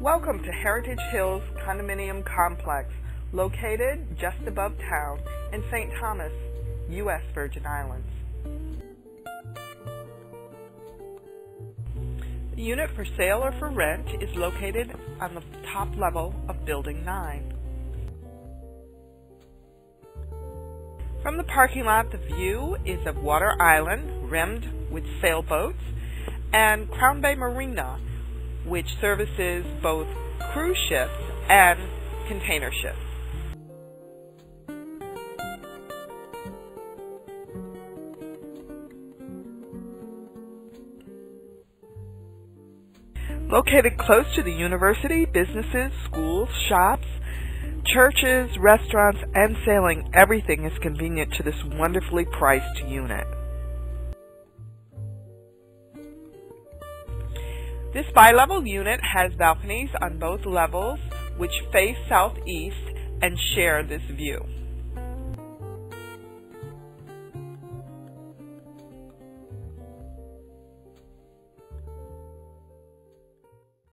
Welcome to Heritage Hills Condominium Complex, located just above town in St. Thomas, U.S. Virgin Islands. The unit for sale or for rent is located on the top level of Building 9. From the parking lot, the view is of Water Island, rimmed with sailboats, and Crown Bay Marina, which services both cruise ships and container ships. Located close to the university, businesses, schools, shops, churches, restaurants, and sailing, everything is convenient to this wonderfully priced unit. This bi-level unit has balconies on both levels which face southeast and share this view.